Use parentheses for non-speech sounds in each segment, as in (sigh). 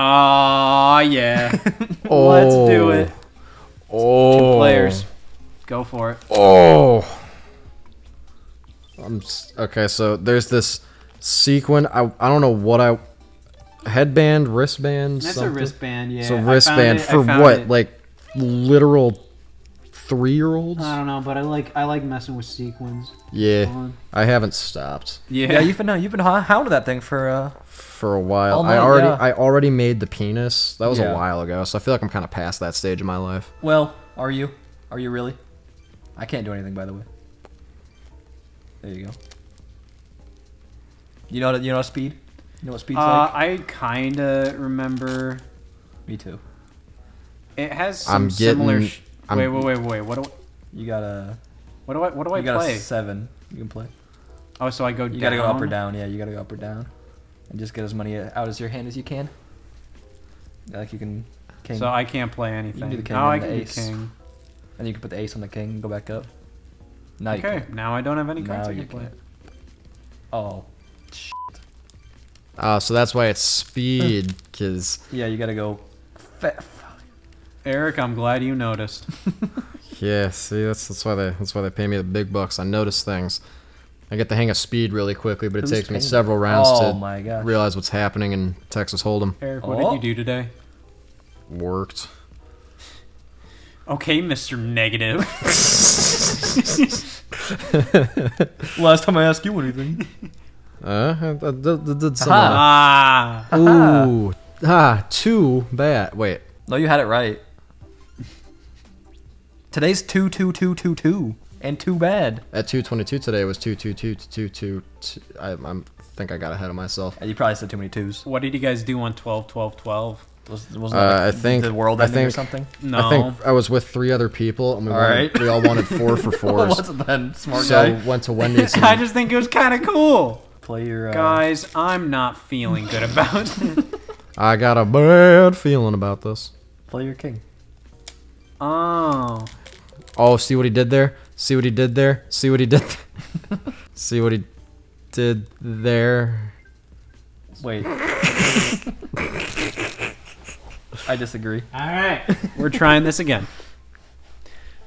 Ah, yeah. Oh. (laughs) Let's do it. Oh. Two players. Go for it. Oh. I'm okay. So there's this sequin. I I don't know what I headband, wristband. That's a wristband, yeah. So wristband it- for what? it. Like literal three year olds? I don't know, but I like I like messing with sequins. Yeah, I haven't stopped Yeah. Yeah, you've been no, you've been hou- hounding that thing for uh. for a while. All I already yeah. I already made the penis. That was Yeah. a while ago, so I feel like I'm kind of past that stage of my life. Well, are you? Are you really? I can't do anything, by the way. There you go. You know, you know speed. You know what speed's Uh, like? I kind of remember. Me too. It has some I'm similar. getting- Sh- I'm- wait, wait, wait, wait. What do I, You got a. what do I what do I You got play? a seven. You can play. Oh, so I go. You gotta go up or down. Yeah, you gotta go up or down, and just get as many out as your hand as you can. Like you can. King. So I can't play anything. You can do the king I and can the do ace. king. and you can put the ace on the king and go back up. Now Okay, can. now I don't have any cards Now I you can play. can. Oh. Uh, so that's why it's speed, cause Yeah, you gotta go. Fa- Eric, I'm glad you noticed. (laughs) yeah, see that's that's why they that's why they pay me the big bucks. I notice things. I get the hang of speed really quickly, but it Who's takes me several rounds Oh to my realize what's happening in Texas Hold'em. Eric, what Oh. did you do today? Worked. Okay, Mr. Negative. (laughs) Last time I asked you anything. Uh, I, I did, did- did some. Ah. Ooh, ah, too bad. Wait, No, you had it right. Today's two two two two two, and too bad. at 222 today it was 222 222. I I'm, think I got ahead of myself. You probably said too many twos. What did you guys do on 12, 12, 12? Was, wasn't Uh, like I think- the world I ending or think- something? No. I think I was with three other people, and we, All wanted, right. we all wanted four for What (laughs) fours. was it then, smart so guy? went to Wendy's. (laughs) I just think it was kind of cool. Play your uh, Guys, I'm not feeling good about it. (laughs) I got a bad feeling about this. Play your king. Oh. Oh, see what he did there? See what he did there? See what he did? (laughs) see what he did there? Wait. I disagree. All right. (laughs) We're trying this again.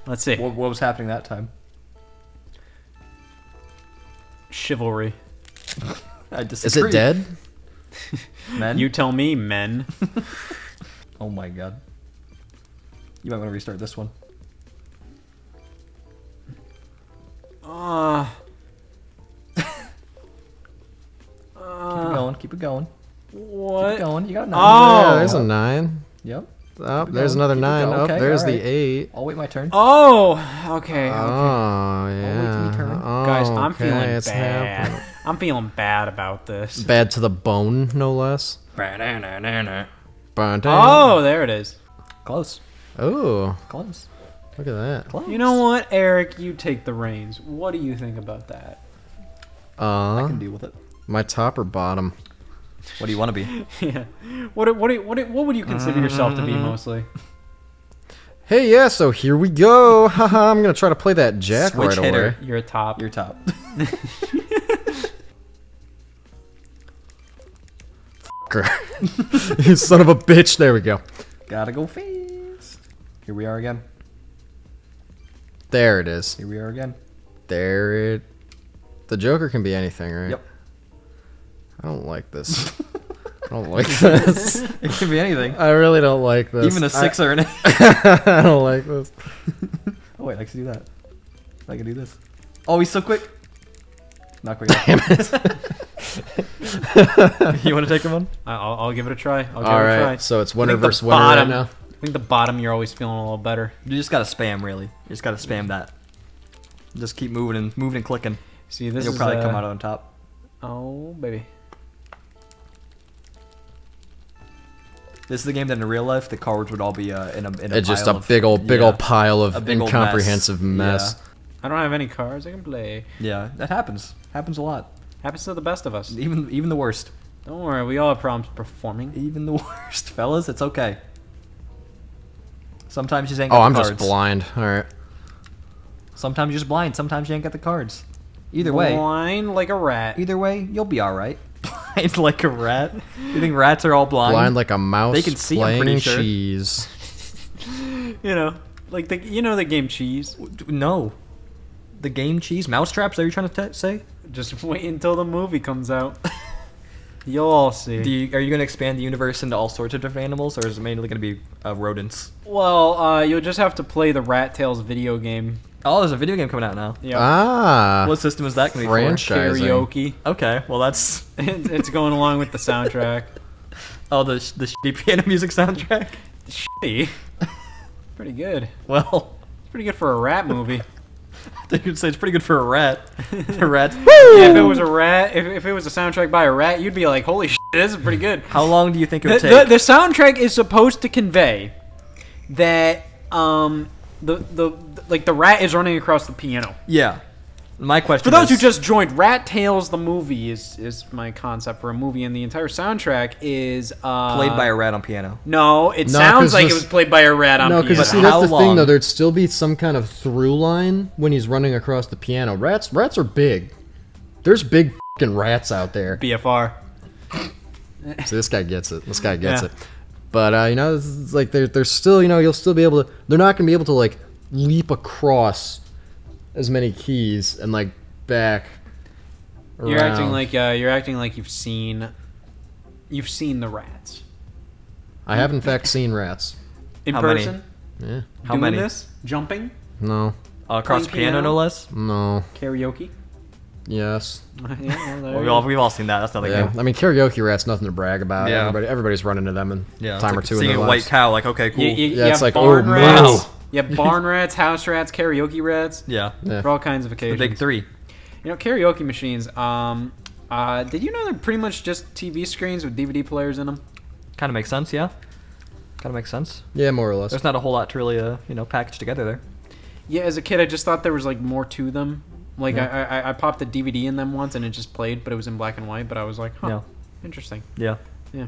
Let's see. What, what was happening that time? Chivalry. (laughs) I disagree. Is it dead? Men? You tell me, men. Oh my god. You might want to restart this one. Uh, Keep it going. Keep it going. Keep it what? going. You got a nine. Oh. Yeah, there's a nine. Yep. Oh, there's another keep nine. going. Oh, Okay, there's alright. the eight. I'll wait my turn. Oh, okay. okay. Oh, wait till yeah. you turn. Oh, Guys, I'm okay, feeling it's bad. happening. I'm feeling bad about this. Bad to the bone, no less. Oh. Oh, there it is. Close. Oh, Close. Look at that. Close. You know what, Eric? You take the reins. What do you think about that? I Uh, can deal with it. my top or bottom? What do you want to be? (laughs) yeah. What what what what what would you consider yourself to be mostly? Hey, yeah. So here we go. (laughs) Haha, I'm gonna try to play that jack Switch right hitter. away. You're a top. Your top. (laughs) you son of a bitch. There we go. Gotta go fast. Here we are again. There it is. Here we are again. There it. The Joker can be anything, right? Yep. I don't like this. (laughs) I don't like this. It can be anything. I really don't like this. Even a six or an eight. I, (laughs) I don't like this. (laughs) Oh wait, I can do that. I can do this. Oh, he's so quick. Not quick. Damn it. you want to take him on? I- I'll, I'll give it a try. I'll give All it a try. right. So it's winner versus winner right bottom- now. I think the bottom you're always feeling a little better. You just gotta spam, really. You just gotta spam that. Just keep moving and moving and clicking. See, this You'll is probably uh, come out on top. Oh baby. This is the game that in real life the cards would all be uh, in a in a It's just a of- big old, big yeah. old pile of A big old incomprehensive mess. mess. I don't have any cards I can play. Yeah, that happens. Happens a lot. Happens to the best of us. Even even the worst. Don't worry, we all have problems performing. Even the (laughs) worst, fellas. It's okay. Sometimes you just ain't oh, got the cards. Oh, I'm the just blind. All right. Sometimes you're just blind. Sometimes you ain't got the cards. Either way, blind like a rat. either way, you'll be all right. (laughs) blind like a rat? You think rats are all blind? Blind like a mouse. They can see, I'm playing pretty sure. cheese. (laughs) You know, like the you know the game Cheese. No. The game cheese mousetraps? Are you trying to t- say? Just wait until the movie comes out. (laughs) You'll all see. Do you, are you going to expand the universe into all sorts of different animals, or is it mainly going to be uh, rodents? well, uh, you'll just have to play the Rat Tails video game. Oh, there's a video game coming out now. Yeah. Ah. What system is that going to be Franchise. Karaoke. Okay, well that's (laughs) it's going along with the soundtrack. (laughs) oh the sh- the shitty piano music soundtrack. Shitty. (laughs) Pretty good. Well, it's Pretty good for a rat movie. I (laughs) think you'd say it's pretty good for a rat. (laughs) a rat. Yeah, if it was a rat, if, if it was a soundtrack by a rat, you'd be like, "Holy shit, this is pretty good." How long do you think it The, would the, take? the soundtrack is supposed to convey that um the, the like the rat is running across the piano. yeah. My question For those who just joined, Rat Tales the movie is is my concept for a movie, and the entire soundtrack is uh, played by a rat on piano. No, it No, sounds 'cause like it this- was played by a rat on piano. No, piano. because But see that's how the thing though. There'd still be some kind of through line when he's running across the piano. Rats, rats are big. There's big fucking rats out there. BFR. So (laughs) this guy gets it. This guy gets Yeah. it. But uh, you know, it's it's like there, there's still you know you'll still be able to. They're not gonna be able to like leap across as many keys and like back. You're acting like uh, you're acting like you've seen you've seen the rats I have in fact seen rats. (laughs) in How many? person. Yeah. How doing many? this? Jumping, No. Uh, across Playing piano, piano? no less. No. karaoke. Yes. (laughs) yeah, well, there Well, we go. all, we've all seen that. That's nothing Yeah. new. I mean, karaoke rats nothing to brag about. Yeah. Everybody, everybody's running to them in Yeah, time it's or like two Seeing in their a white cow, like okay, cool. You, you, Yeah, you it's have like, barn oh, rats. wow. You have barn rats, house rats, karaoke rats. yeah, Yeah. For all kinds of the occasions. big three. You know, karaoke machines. Um, uh, did you know they're pretty much just TV screens with DVD players in them? Kind of makes sense, yeah. Kind of makes sense. Yeah, more or less. There's not a whole lot to really, uh, you know, package together there. Yeah, as a kid, I just thought there was like more to them. Like Yeah. I, I, I popped a DVD in them once and it just played, but it was in black and white. But I was like, huh, Yeah. interesting. Yeah. Yeah.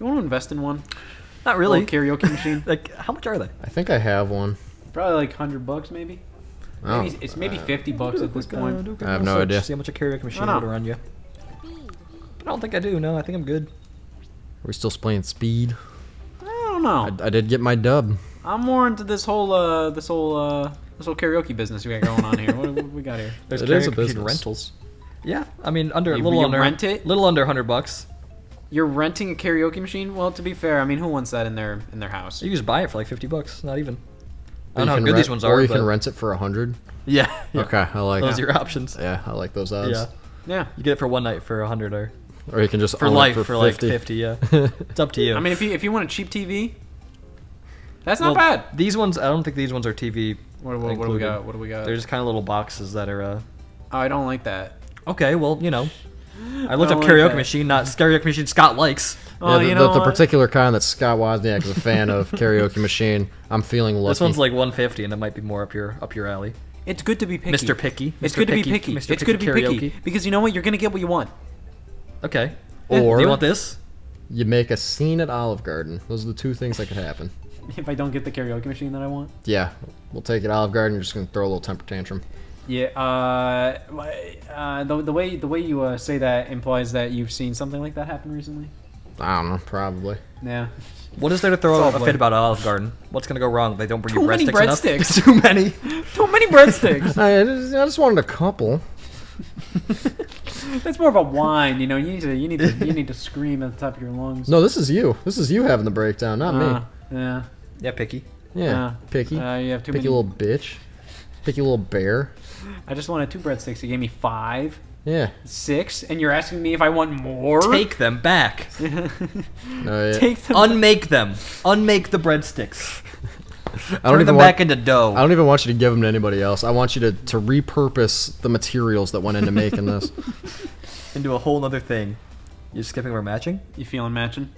You want to invest in one? Not really. Little karaoke (laughs) machine? Like, how much are they? I think I have one. Probably like hundred bucks, maybe. Oh, Maybe it's maybe uh, fifty bucks at this point. I have no idea. See how much a karaoke machine would run you. But I don't think I do. No, I think I'm good. We're we still playing speed? I don't know. I, I did get my dub. I'm more into this whole uh this whole uh this whole karaoke business we got going on here. what, what we got here? (laughs) There's It is a karaoke machine business. rentals. Yeah, I mean under You- little under rent it? little under hundred bucks. You're renting a karaoke machine? Well, to be fair, I mean, who wants that in their in their house? You just buy it for like fifty bucks. Not even. I don't know how good rent- these ones are. Or you but can rent it for a hundred. Yeah. yeah. (laughs) Okay, I like. Those are your options. Yeah, I like those odds. Yeah. Yeah. You get it for one night for a hundred or Or you can just for own it life for, for, like fifty. Yeah. (laughs) it's up to you. I mean, if you if you want a cheap TV, that's not Well, bad. These ones, I don't think these ones are TV. What, what, what do we got? What do we got? They're just kind of little boxes that are. uh oh, I don't like that. Okay, well, you know. I looked up oh like karaoke that. machine, not karaoke machine Scott likes. Oh, yeah, the, you know the what? particular kind that Scott Wozniak is a fan of, karaoke machine. I'm feeling lucky. This one's like 150, and it might be more up your up your alley. It's good to be picky. Mr. Picky. It's Mr. good to be Picky, picky. Mr. It's good to be Picky picky because you know what? You're gonna get what you want. Okay. (laughs) Or- do you want this? you make a scene at Olive Garden. Those are the two things that could happen. (laughs) If I don't get the karaoke machine that I want. Yeah, we'll take it Olive Garden. You're just gonna throw a little temper tantrum. Yeah. Uh, uh, the, the way the way you uh, say that implies that you've seen something like that happen recently. I don't know, probably. Yeah. What is there to throw It's a fit about Olive Garden? What's gonna go wrong? They don't bring Too you many breadsticks enough. breadsticks. (laughs) Too many. (laughs) Too many breadsticks. I just, I just wanted a couple. (laughs) That's more of a whine. You know, you need to you need to you need to scream at the top of your lungs. No, this is you. This is you having the breakdown, not Uh, me. Yeah. Yeah, picky. Yeah, uh, picky, Uh, you have too picky many. little bitch, picky little bear. I just wanted two breadsticks. You gave me five, Yeah. six, and you're asking me if I want more. Take them back. No, (laughs) yeah. Take them. Unmake them. Unmake the breadsticks. (laughs) I don't Turn even them want. back into dough. I don't even want you to give them to anybody else. I want you to, to repurpose the materials that went into making this. (laughs) into a whole other thing. You're skipping or matching? You feeling matching?